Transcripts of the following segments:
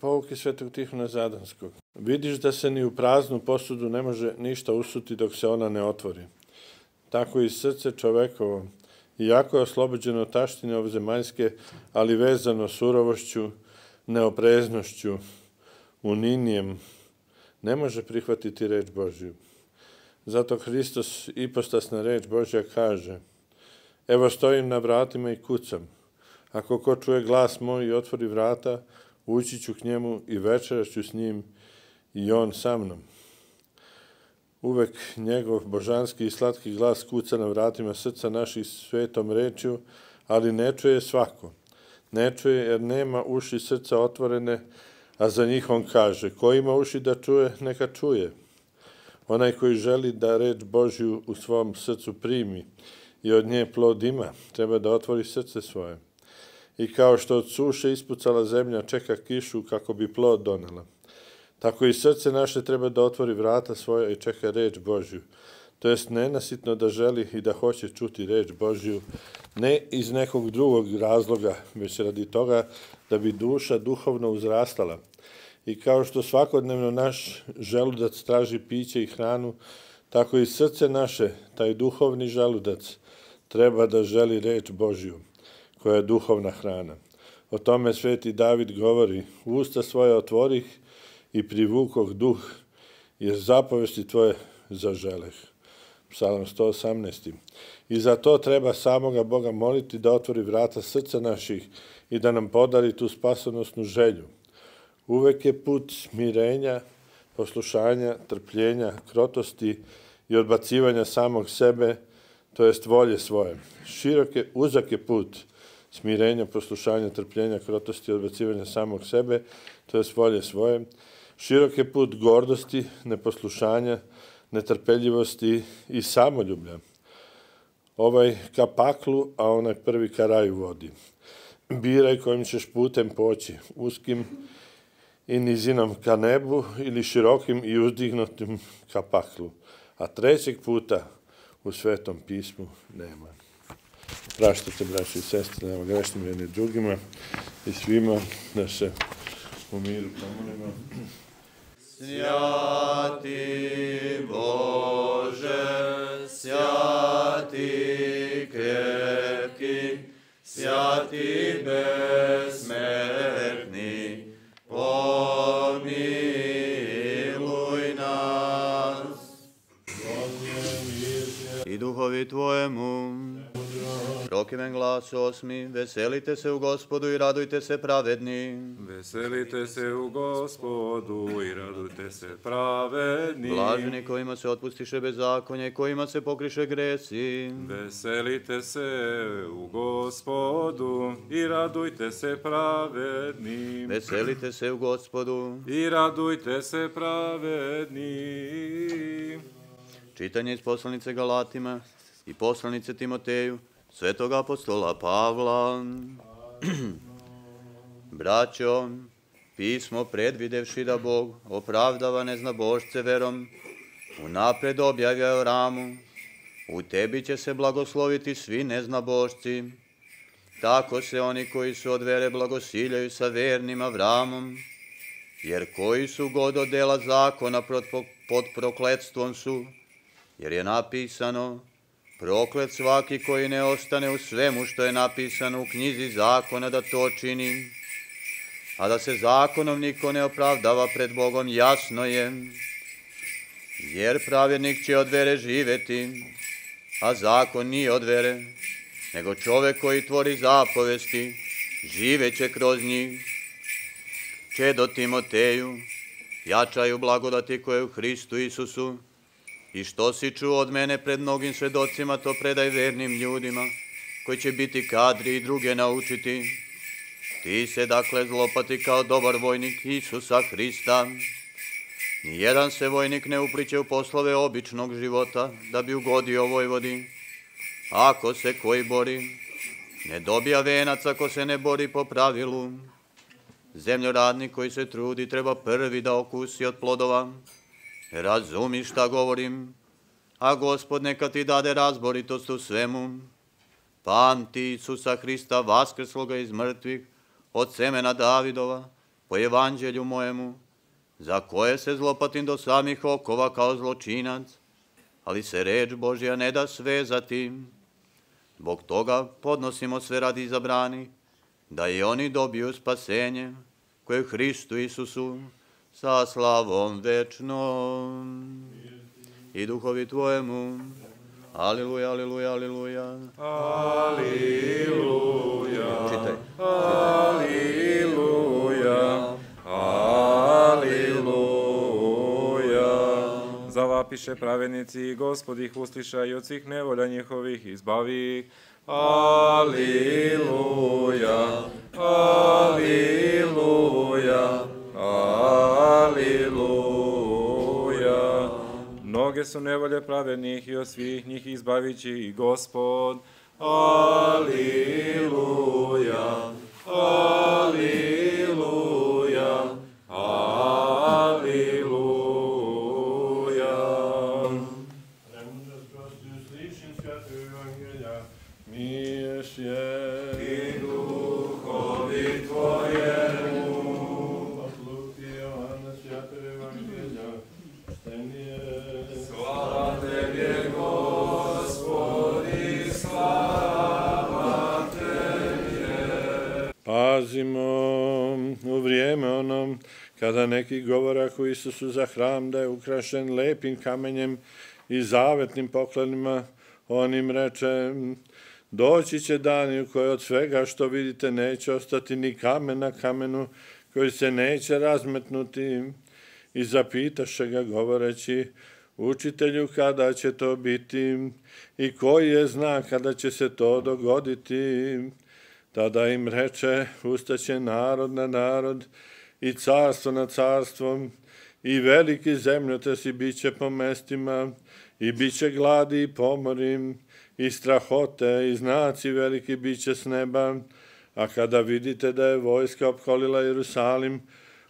Pouke svetog Tihona Zadanskog. Vidiš da se ni u praznu posudu ne može ništa usuti dok se ona ne otvori. Tako i srce čovekovo, iako je oslobođeno taštine ovzemaljske, ali vezano surovošću, neopreznošću, uninijem, ne može prihvatiti reč Božju. Zato Hristos, ipostasna reč Božja, kaže Evo stojim na vratima i kucam. Ako ko čuje glas moj i otvori vrata, ući ću k njemu i večeraću s njim i on sa mnom. Uvek njegov božanski i slatki glas kuca na vratima srca naših svetom rečju, ali ne čuje svako. Ne čuje jer nema uši srca otvorene, a za njih on kaže, ko ima uši da čuje, neka čuje. Onaj koji želi da reč Božju u svom srcu primi i od nje plod ima, treba da otvori srce svoje. I kao što od suše ispucala zemlja čeka kišu kako bi plod donela. Tako i srce naše treba da otvori vrata svoja i čeka reč Božju. To jest nenasitno da želi i da hoće čuti reč Božju, ne iz nekog drugog razloga, već radi toga da bi duša duhovno uzrastala. I kao što svakodnevno naš želudac traži piće i hranu, tako i srce naše, taj duhovni želudac, treba da želi reč Božju, koja je duhovna hrana. O tome sveti David govori, usta svoje otvorih i privukoh duh, jer zapovesti tvoje zaželeh. Psalam 118. I za to treba samoga Boga moliti da otvori vrata srca naših i da nam podari tu spasonosnu želju. Uvek je put smirenja, poslušanja, trpljenja, krotosti i odbacivanja samog sebe, to jest volje svoje. Širok je, uzak je put smirenja, poslušanja, trpljenja, krotosti odbacivanja samog sebe, to jest volje svoje. Širok je put gordosti, neposlušanja, netrpeljivosti i samoljublja. Ovaj ka paklu, a onaj prvi ka raju vodi. Biraj kojim ćeš putem poći, uskim i nizinom ka nebu ili širokim i uzdignutim ka paklu. A trećeg puta u Svetom pismu nema. Praštajte, braći i sestre, nema grešnim jedni drugima i svima da se u miru pomolimo. Святи Боже, святи крепкий, святи безсмертний, rokimen glas osmi, veselite se u gospodu i radujte se pravedni. Veselite se u gospodu i radujte se pravedni. Blaženi kojima se otpustiše bezakonje, kojima se pokriše gresi. Veselite se u gospodu i radujte se pravedni. Veselite se u gospodu. I radujte se pravedni. Čitanje iz poslanice Galatima i poslanice Timoteju, svetog apostola Pavla. Braćo, pismo predvidevši da Bog opravdava neznabošce verom, unapred objavlja o ramu, u tebi će se blagosloviti svi neznabošci. Tako se oni koji su od vere blagosiljaju sa vernim Avramom, jer koji su god od dela zakona pod prokledstvom su, jer je napisano, proklet svaki koji ne ostane u svemu što je napisano u knjizi zakona da to čini, a da se zakonom niko ne opravdava pred Bogom, jasno je, jer pravjednik će od vere živeti, a zakon nije od vere, nego čovek koji tvori zapovesti, živeće kroz njih. Čedo Timoteju, jačaju blagodati koje u Hristu Isusu, I što si čuo od mene pred mnogim svedocima, to predaj vernim ljudima, koji će biti kadri i druge naučiti. Ti se dakle zlopati kao dobar vojnik Isusa Hrista. Nijedan se vojnik ne upliče u poslove običnog života, da bi ugodio Vojvodi. Ako se koji bori, ne dobija venac ako se ne bori po pravilu. Zemljoradnik koji se trudi treba prvi da okusi od plodova, Razumi šta govorim, a gospod neka ti dade razboritost u svemu. Pamti Isusa Hrista vaskrsloga iz mrtvih, od semena Davidova, po evanđelju mojemu, za koje se zlopatim do samih okova kao zločinac, ali se reč Božja ne da svezati. Zbog toga podnosimo sve radi izabrani, da i oni dobiju spasenje, koje Hristu Isusu sa slavom večnom i duhovi Tvojemu. Aleluja, aleluja, aleluja. Aleluja. Čitaj. Aleluja. Aleluja. Zavapiše pravenici, gospod ih usliša i od svih nevolja njihovih izbavi ih. Aleluja. Aleluja. Aleluja. Mnoge su nevolje pravednih i od svih njih izbavit će i gospod. Aleluja. Aleluja. Pazimo u vrijeme onom kada neki govorak u Isusu za hram da je ukrašen lepim kamenjem i zavetnim poklanima, on im reče, doći će dani u koje od svega što vidite neće ostati ni kamen na kamenu koji se neće razmetnuti. I zapitaše ga govoreći, učitelju kada će to biti i koji je znak kada će se to dogoditi. Tada im reče, ustaće narod na narod i carstvo na carstvom i veliki zemljotresi bit će po mestima i bit će gladi i pomori i strahote i znaci veliki bit će s neba. A kada vidite da je vojska opkolila Jerusalim,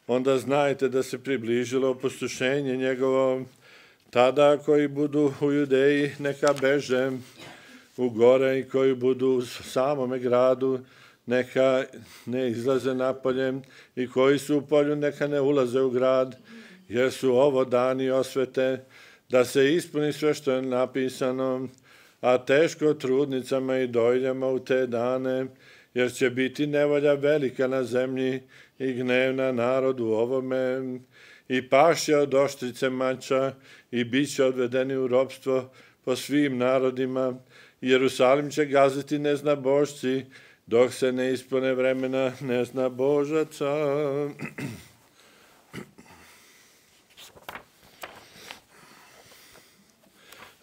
onda znajte da se približilo opustošenje njegovo. Tada koji budu u Judeji neka beže u gore i koji budu u samome gradu neka ne izlaze napolje i koji su u polju neka ne ulaze u grad, jer su ovo dani osvete, da se ispuni sve što je napisano, a teško trudnicama i dojljama u te dane, jer će biti nevolja velika na zemlji i gnev na narodu ovome, i pašće od oštrice mača i bit će odvedeni u robstvo po svim narodima. Jerusalim će gaziti neznabošci, dok se ne ispune vremena neznabožaca.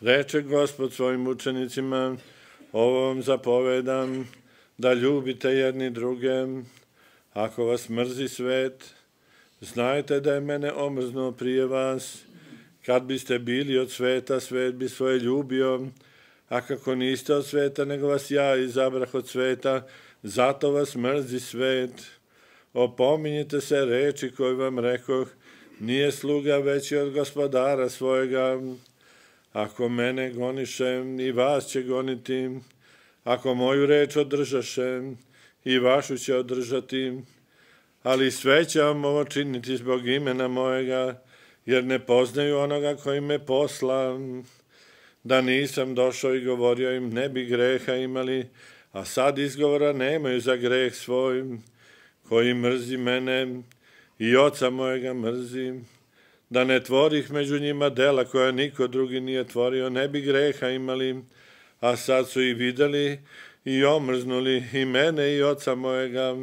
Reče gospod svojim učenicima, ovo vam zapovedam, da ljubite jedni druge. Ako vas mrzi svet, znajte da je mene omrznuo prije vas. Kad biste bili od sveta, svet bi svoje ljubio, a kako niste od sveta, nego vas ja izabrah od sveta, zato vas mrzi svet. Opominjite se reči koju vam rekoh, nije sluga veći od gospodara svojega. Ako mene goniše, i vas će goniti. Ako moju reč održaše, i vašu će održati. Ali sve će vam ovo činiti zbog imena mojega, jer ne poznaju onoga koji me posla. Da nisam došao i govorio im, ne bi greha imali, a sad izgovora nemaju za greh svoj, koji mrzi mene i oca mojega mrzi, da ne tvorih među njima dela koja niko drugi nije tvorio, ne bi greha imali, a sad su i videli i omrznuli i mene i oca mojega,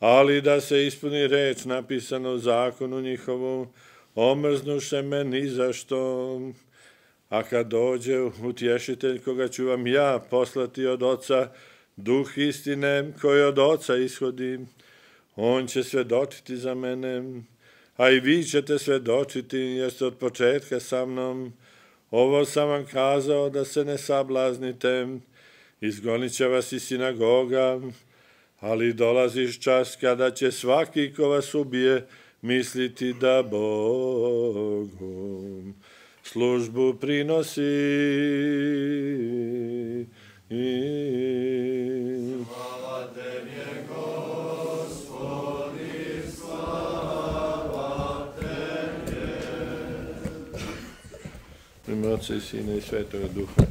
ali da se ispuni reč napisano u zakonu njihovu, omrznuše me ni za što. A kad dođe utješitelj koga ću vam ja poslati od oca, duh istine koji od oca ishodi, on će svedočiti za mene, a i vi ćete svedočiti, jer ste od početka sa mnom. Ovo sam vam kazao da se ne sablaznite, izgonit će vas iz sinagoga, ali dolaziš čas kada će svaki ko vas ubije misliti da Bogom službu prinosi. I... Slava Oca i Sine i Svetoga Duha.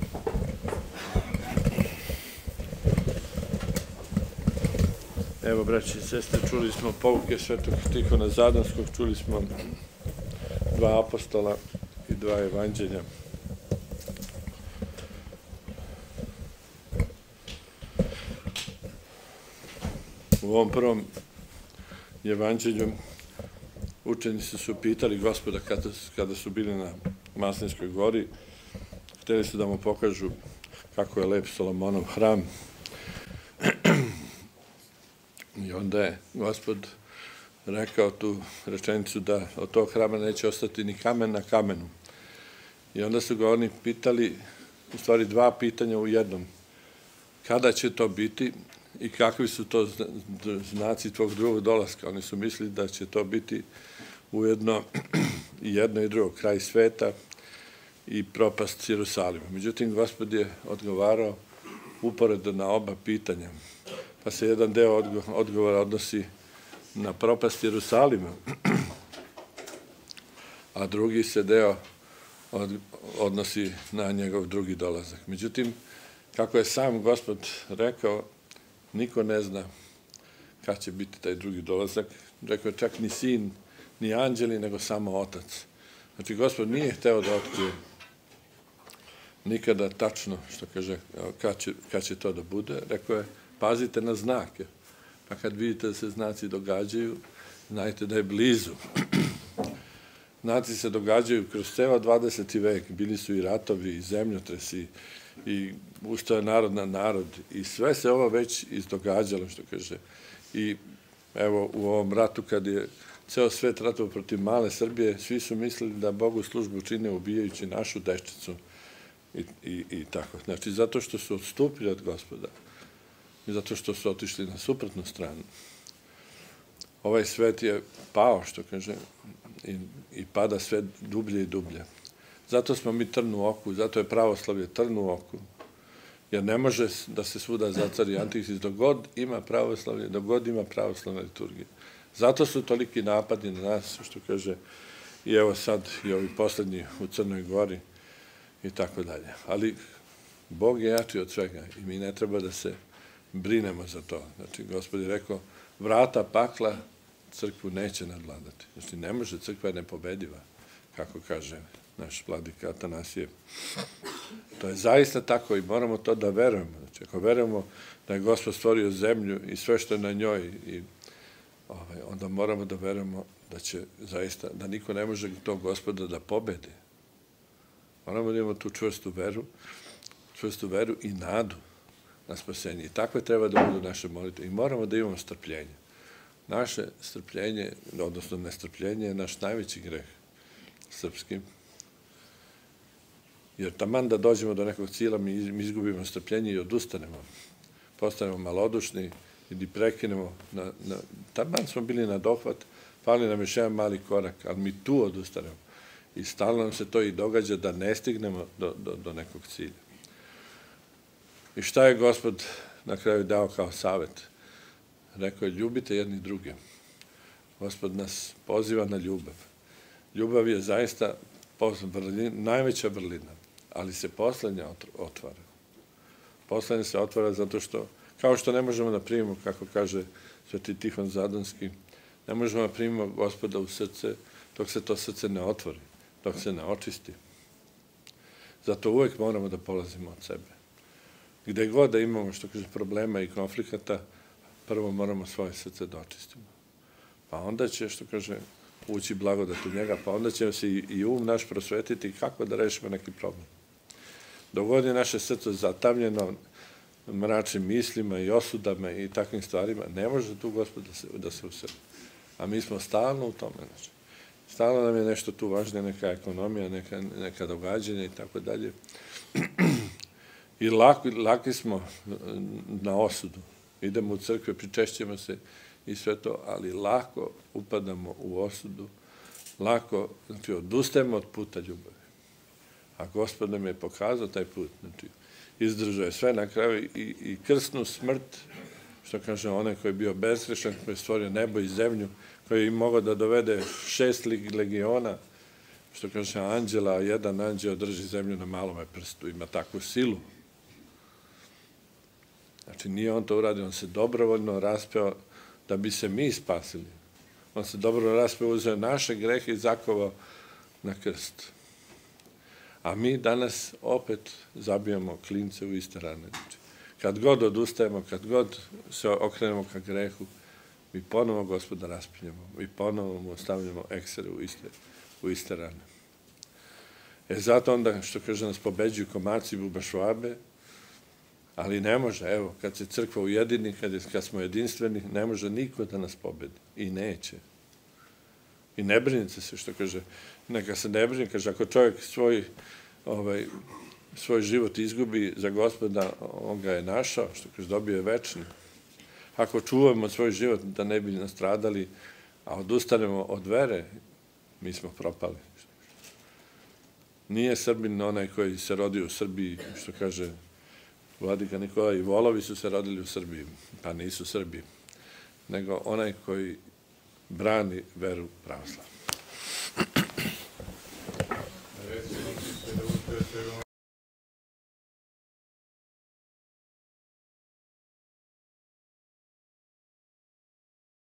Evo, braći i sestre, čuli smo pouke Svetog Tihona Zadanskog, čuli smo dva apostola i dva evanđelja. U ovom prvom evanđelju učenici su pitali gospoda kada, kada su bili na Maslinskoj gori, hteli su da mu pokažu kako je lep Solomonov hram. I onda je gospod rekao tu rečenicu da od tog hrama neće ostati ni kamen na kamenu. I onda su ga oni pitali, u stvari dva pitanja u jednom. Kada će to biti i kakvi su to znaci tvog drugog dolaska? Oni su mislili da će to biti ujedno i jedno i drugo, kraj sveta i propast Jerusalima. Međutim, gospod je odgovarao uporedo na oba pitanja. Pa se jedan deo odgovora odnosi na propast Jerusalima, a drugi se deo odnosi na njegov drugi dolazak. Međutim, kako je sam gospod rekao, niko ne zna kada će biti taj drugi dolazak. Rekao je čak ni sin, ni anđeli, nego samo otac. Znači, gospod nije hteo da otkrije nikada tačno, što kaže, kad će, kad će to da bude. Rekao je, pazite na znake. Pa kad vidite da se znaci događaju, znajte da je blizu. Znaci se događaju kroz ceo 20. vek. Bili su i ratovi, i zemljotresi, i ustao narod na narod. I sve se ovo već izdogađalo, što kaže. I evo, u ovom ratu, kad je ceo svet ratovao protiv male Srbije, svi su mislili da Bogu službu čine ubijajući našu dešticu i, i, i tako. Znači, zato što su odstupili od gospoda zato što su otišli na suprotnu stranu. Ovaj svet je pao, što kaže, i, i pada sve dublje i dublje. Zato smo mi trn u oku, zato je pravoslavlje trn u oku, jer ne može da se svuda zacari antikrist, dok god ima pravoslavlje, dok god ima pravoslavna liturgija. Zato su toliki napadi na nas, što kaže, i evo sad i ovi poslednji u Crnoj Gori i tako dalje. Ali Bog je jači od svega i mi ne treba da se brinemo za to. Znači, gospod je rekao, vrata pakla crkvu neće nadvladati. Znači, ne može, crkva je nepobediva, kako kaže naš vladika Atanasije. To je zaista tako i moramo to da verujemo. Znači, ako verujemo da je gospod stvorio zemlju i sve što je na njoj i ovaj, onda moramo da verujemo da će zaista, da niko ne može tog gospoda da pobedi. Moramo da imamo tu čvrstu veru, čvrstu veru i nadu na spasenje. I takve treba da budu naše molitve. I moramo da imamo strpljenje. Naše strpljenje, odnosno nestrpljenje, je naš najveći greh srpski. Jer taman da dođemo do nekog cila, mi izgubimo strpljenje i odustanemo. Postanemo malodušni, ili prekinemo, na, na, taman smo bili na dohvat, pali nam još jedan mali korak, ali mi tu odustanemo. I stalno nam se to i događa da ne stignemo do, do, do nekog cilja. I šta je gospod na kraju dao kao savet? Rekao je, ljubite jedni druge. Gospod nas poziva na ljubav. Ljubav je zaista najveća vrlina, ali se poslednja otvara. Poslednja se otvara zato što Kao što ne možemo da primimo, kako kaže Sveti Tihon Zadanski, ne možemo da primimo gospoda u srce dok se to srce ne otvori, dok se ne očisti. Zato uvek moramo da polazimo od sebe. Gde god da imamo, što kaže, problema i konflikata, prvo moramo svoje srce da očistimo. Pa onda će, što kaže, ući blagodat u njega, pa onda će se i, um naš prosvetiti kako da rešimo neki problem. Dogod je naše srce zatamljeno, mračnim mislima i osudama i takvim stvarima, ne može tu gospod da se, da se usredi. A mi smo stalno u tome. Znači. Stalno nam je nešto tu važnije, neka ekonomija, neka, neka događanja i tako dalje. I laki, laki smo na osudu. Idemo u crkve, pričešćemo se i sve to, ali lako upadamo u osudu, lako, znači, odustajemo od puta ljubavi. A gospod nam je pokazao taj put, znači, izdržao je sve na kraju i, i krsnu smrt, što kaže onaj koji je bio bezgrešan, koji je stvorio nebo i zemlju, koji je mogao da dovede šest legiona, što kaže anđela, jedan anđeo drži zemlju na malome prstu, ima takvu silu. Znači, nije on to uradio, on se dobrovoljno raspeo da bi se mi spasili. On se dobro raspeo, uzeo naše grehe i zakovao na krst. A mi danas opet zabijamo klince u iste rane. Znači, kad god odustajemo, kad god se okrenemo ka grehu, mi ponovo gospoda raspinjamo, mi ponovo mu ostavljamo eksere u iste, u iste rane. E zato onda, što kaže, nas pobeđuju komarci bubašvabe, ali ne može, evo, kad se crkva ujedini, kad, je, kad smo jedinstveni, ne može niko da nas pobedi. I neće. I ne brinite se, što kaže, neka se ne brini, kaže, ako čovjek svoj, ovaj, svoj život izgubi za gospoda, on ga je našao, što kaže, dobio je večni. Ako čuvamo svoj život da ne bi nastradali, a odustanemo od vere, mi smo propali. Nije Srbin onaj koji se rodio u Srbiji, što kaže Vladika Nikola i Volovi su se rodili u Srbiji, pa nisu Srbi, nego onaj koji brani veru pravoslavnu.